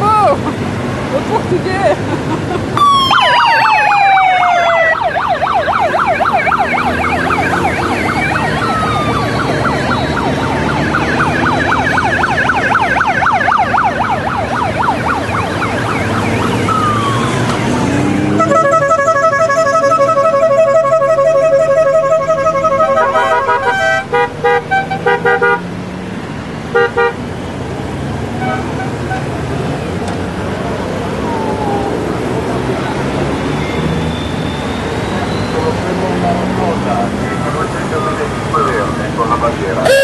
Chapeau. Le portugais. Bye.